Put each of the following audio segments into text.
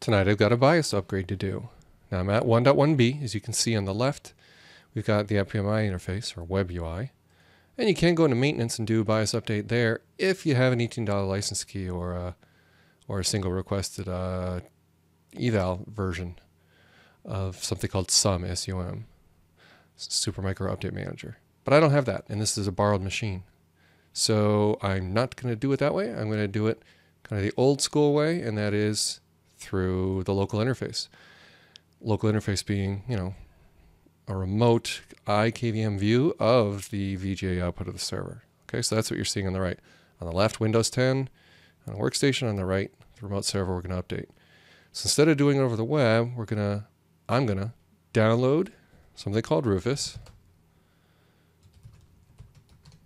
Tonight I've got a BIOS upgrade to do. Now I'm at 1.1b, as you can see on the left. We've got the IPMI interface, or Web UI. And you can go into maintenance and do a BIOS update there if you have an $18 license key or a, or a single requested uh, eval version of something called SUM, S-U-M, Supermicro Update Manager. But I don't have that, and this is a borrowed machine. So I'm not going to do it that way. I'm going to do it kind of the old school way, and that is through the local interface. Local interface being, you know, a remote iKVM view of the VGA output of the server. Okay, so that's what you're seeing on the right. On the left, Windows 10 on the workstation. On the right, the remote server we're going to update. So instead of doing it over the web, we're going to, I'm going to download something called Rufus.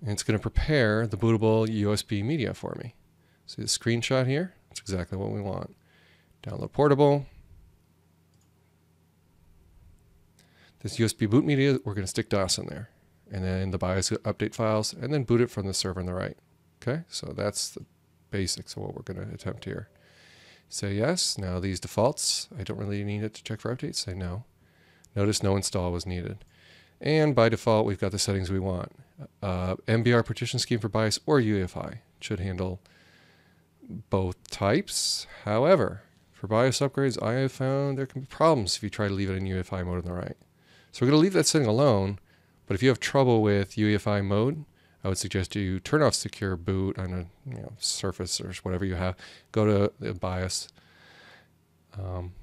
And it's going to prepare the bootable USB media for me. See the screenshot here? That's exactly what we want. Download portable. This USB boot media, we're going to stick DOS in there. And then the BIOS update files, and then boot it from the server on the right. Okay, so that's the basics of what we're going to attempt here. Say yes. Now these defaults, I don't really need it to check for updates. Say no. Notice no install was needed. And by default, we've got the settings we want. Uh, MBR partition scheme for BIOS or UEFI should handle both types. However, for BIOS upgrades, I have found there can be problems if you try to leave it in UEFI mode on the right. So we're going to leave that setting alone, but if you have trouble with UEFI mode, I would suggest you turn off secure boot on a you know, Surface or whatever you have. Go to the BIOS. Um,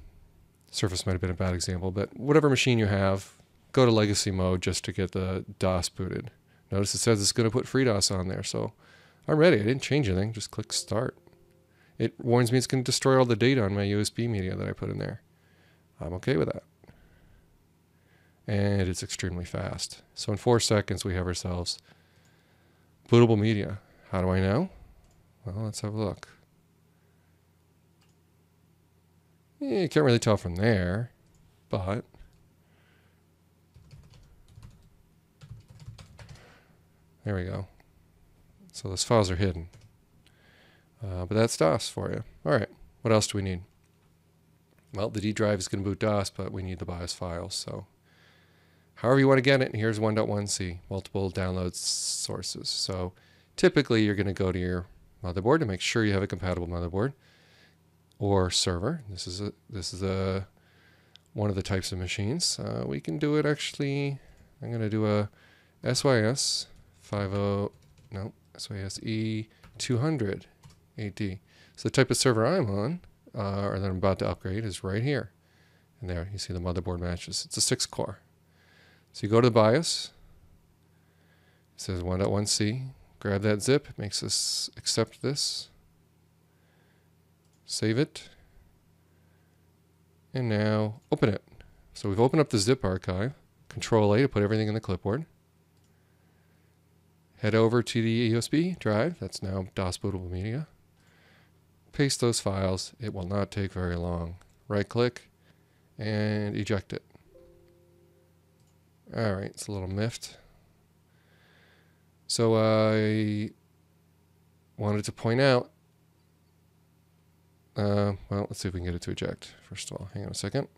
Surface might have been a bad example, but whatever machine you have, go to legacy mode just to get the DOS booted. Notice it says it's going to put FreeDOS on there, so I'm ready. I didn't change anything, just click start. It warns me it's going to destroy all the data on my USB media that I put in there. I'm okay with that and it's extremely fast. So in four seconds, we have ourselves bootable media. How do I know? Well, let's have a look. You can't really tell from there, but there we go. So those files are hidden. Uh, but that's DOS for you. All right, what else do we need? Well, the D drive is going to boot DOS, but we need the BIOS files, so however you want to get it. Here's 1.1c, multiple download sources. So typically you're going to go to your motherboard to make sure you have a compatible motherboard or server. This is a, this is a one of the types of machines. Uh, we can do it actually. I'm going to do a SYS 50 no SYS E200 8D. So the type of server I'm on, uh, or that I'm about to upgrade, is right here. And there, you see the motherboard matches. It's a six core. So you go to the BIOS. It says 1.1c. Grab that zip. It makes us accept this. Save it. And now open it. So we've opened up the zip archive. Control A to put everything in the clipboard. Head over to the USB drive. That's now DOS bootable media. Paste those files. It will not take very long. Right click and eject it. All right, it's a little miffed. So I wanted to point out, uh, well, let's see if we can get it to eject. First of all, hang on a second.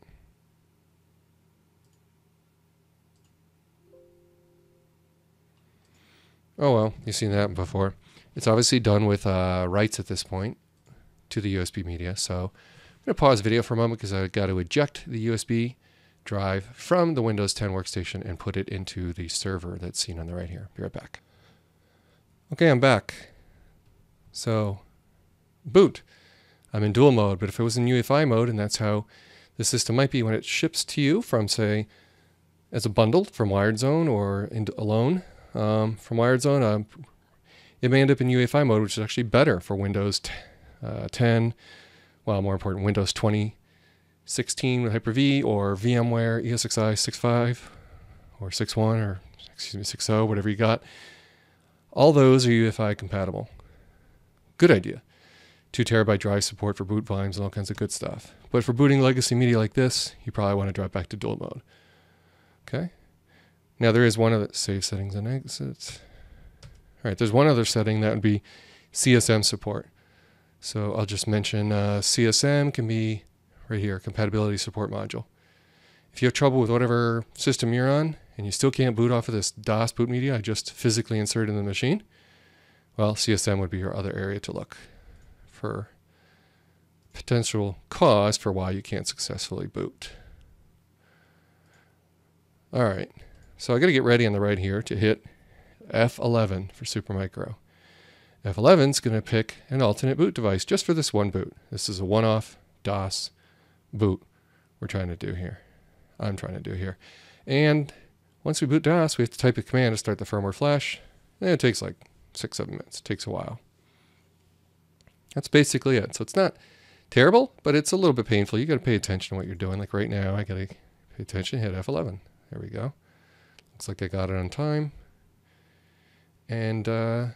Oh well, you've seen that before. It's obviously done with uh, writes at this point to the USB media. So I'm going to pause the video for a moment because I've got to eject the USB drive from the Windows 10 workstation and put it into the server that's seen on the right here. Be right back. Okay, I'm back. So, boot. I'm in dual mode, but if it was in UEFI mode, and that's how the system might be when it ships to you from, say, as a bundle from Wired Zone or alone um, from Wired Zone, um, it may end up in UEFI mode, which is actually better for Windows uh, 10, well, more important, Windows 20 16 with Hyper-V or VMware ESXi 6.5 or 6.1 or excuse me 6.0, whatever you got. All those are UEFI compatible. Good idea. Two terabyte drive support for boot volumes and all kinds of good stuff. But for booting legacy media like this, you probably want to drop back to dual mode. Okay. Now there is one other save settings and exits. All right, there's one other setting that would be CSM support. So I'll just mention uh, CSM can be right here, compatibility support module. If you have trouble with whatever system you're on and you still can't boot off of this DOS boot media I just physically inserted in the machine, well, CSM would be your other area to look for potential cause for why you can't successfully boot. All right, so I got to get ready on the right here to hit F11 for Supermicro. F11 is going to pick an alternate boot device just for this one boot. This is a one-off DOS boot we're trying to do here. I'm trying to do here. And once we boot DOS, we have to type a command to start the firmware flash. And it takes like six, seven minutes. It takes a while. That's basically it. So it's not terrible, but it's a little bit painful. You got to pay attention to what you're doing. Like right now, I got to pay attention, hit F11. There we go. Looks like I got it on time. And uh,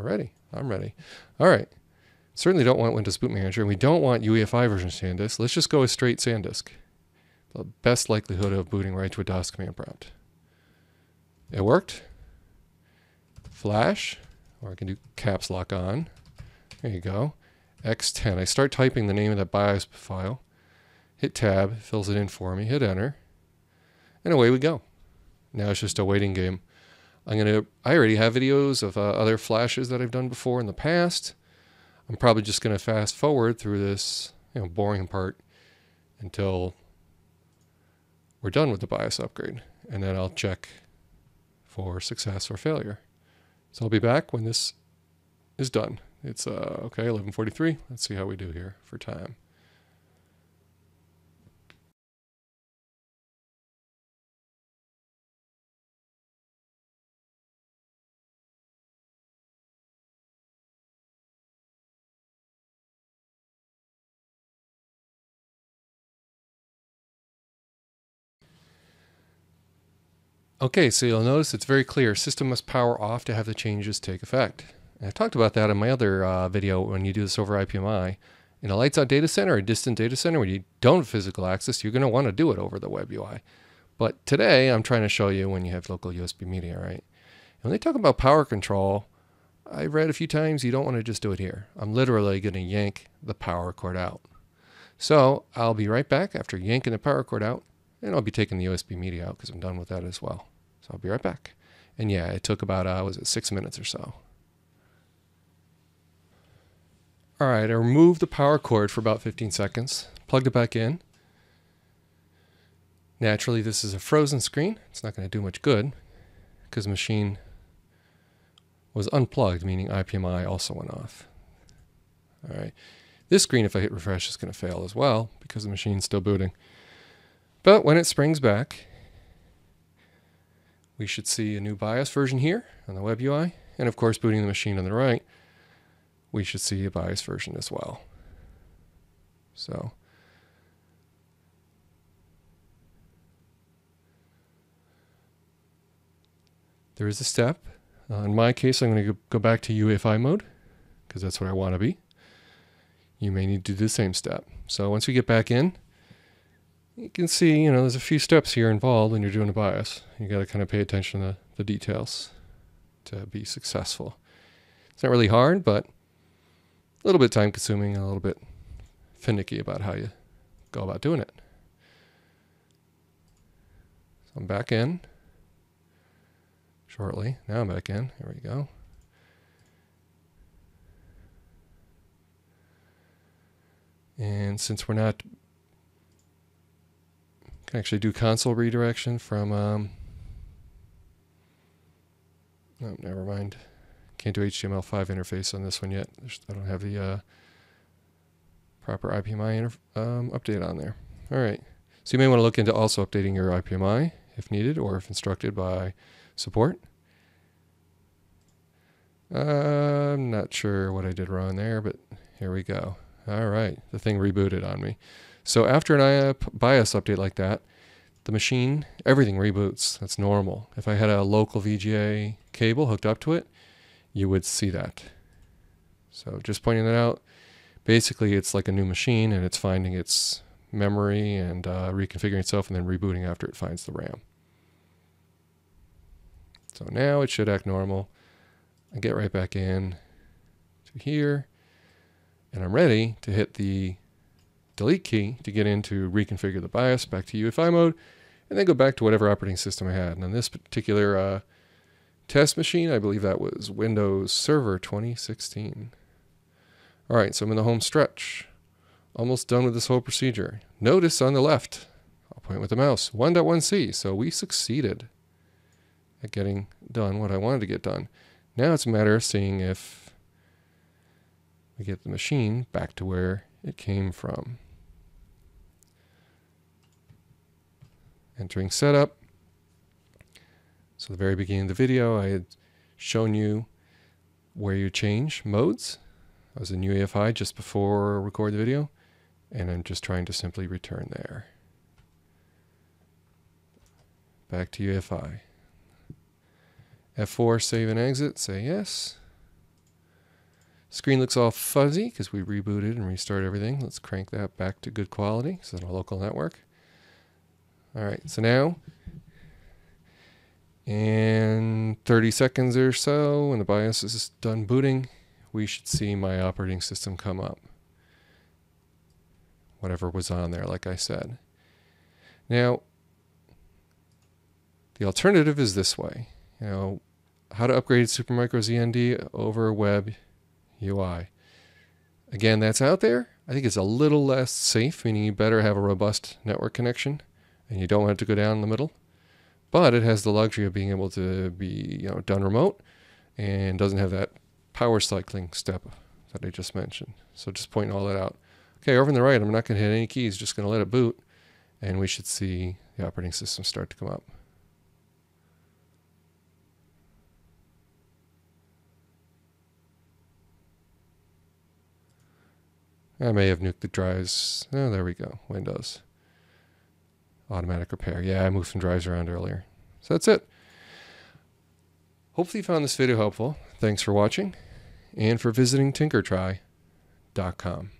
we're ready. I'm ready. All right. Certainly don't want Windows Boot Manager, and we don't want UEFI version SanDisk. Let's just go with straight SanDisk. The best likelihood of booting right to a DOS command prompt. It worked. Flash, or I can do caps lock on. There you go. X10. I start typing the name of that BIOS file. Hit tab, fills it in for me. Hit enter. And away we go. Now it's just a waiting game. I'm gonna. I already have videos of uh, other flashes that I've done before in the past. I'm probably just gonna fast forward through this, you know, boring part until we're done with the BIOS upgrade, and then I'll check for success or failure. So I'll be back when this is done. It's uh, okay, 11:43. Let's see how we do here for time. Okay, so you'll notice it's very clear. System must power off to have the changes take effect. I talked about that in my other uh, video when you do this over IPMI. In a lights out data center a distant data center where you don't have physical access, you're going to want to do it over the web UI. But today I'm trying to show you when you have local USB media, right? When they talk about power control, I read a few times you don't want to just do it here. I'm literally going to yank the power cord out. So I'll be right back after yanking the power cord out, and I'll be taking the USB media out because I'm done with that as well. I'll be right back. And yeah, it took about, uh, was it six minutes or so? All right, I removed the power cord for about 15 seconds, plugged it back in. Naturally, this is a frozen screen. It's not going to do much good because the machine was unplugged, meaning IPMI also went off. All right. This screen, if I hit refresh, is going to fail as well because the machine's still booting. But when it springs back, we should see a new BIOS version here on the web UI. And of course, booting the machine on the right, we should see a BIOS version as well. So there is a step. Uh, in my case, I'm going to go back to UEFI mode because that's what I want to be. You may need to do the same step. So once we get back in, you can see, you know, there's a few steps here involved when you're doing a BIOS. You got to kind of pay attention to the details to be successful. It's not really hard, but a little bit time consuming, and a little bit finicky about how you go about doing it. So I'm back in shortly. Now I'm back in. Here we go. And since we're not can actually do console redirection from, um, oh, never mind. Can't do HTML5 interface on this one yet. I don't have the uh, proper IPMI um, update on there. All right. So you may want to look into also updating your IPMI if needed or if instructed by support. Uh, I'm not sure what I did wrong there, but here we go. All right, the thing rebooted on me. So after an BIOS update like that, the machine, everything reboots. That's normal. If I had a local VGA cable hooked up to it, you would see that. So just pointing that out, basically it's like a new machine and it's finding its memory and uh, reconfiguring itself and then rebooting after it finds the RAM. So now it should act normal. I get right back in to here and I'm ready to hit the delete key to get in to reconfigure the BIOS back to UEFI mode, and then go back to whatever operating system I had. And on this particular uh, test machine, I believe that was Windows Server 2016. All right, so I'm in the home stretch. Almost done with this whole procedure. Notice on the left, I'll point with the mouse, 1.1c. So we succeeded at getting done what I wanted to get done. Now it's a matter of seeing if we get the machine back to where it came from. Entering setup. So the very beginning of the video, I had shown you where you change modes. I was in UEFI just before record the video, and I'm just trying to simply return there. Back to UEFI. F4, save and exit, say yes. Screen looks all fuzzy because we rebooted and restarted everything. Let's crank that back to good quality. Is on a local network. All right, so now in 30 seconds or so, when the BIOS is done booting, we should see my operating system come up. Whatever was on there, like I said. Now, the alternative is this way. You know, how to upgrade Supermicro Xeon D over web UI. Again, that's out there. I think it's a little less safe, meaning you better have a robust network connection and you don't want it to go down in the middle. But it has the luxury of being able to be you know, done remote and doesn't have that power cycling step that I just mentioned. So just pointing all that out. Okay, over on the right, I'm not going to hit any keys, just going to let it boot, and we should see the operating system start to come up. I may have nuked the drives. Oh, there we go. Windows. Automatic repair. Yeah, I moved some drives around earlier. So that's it. Hopefully you found this video helpful. Thanks for watching and for visiting tinkertry.com.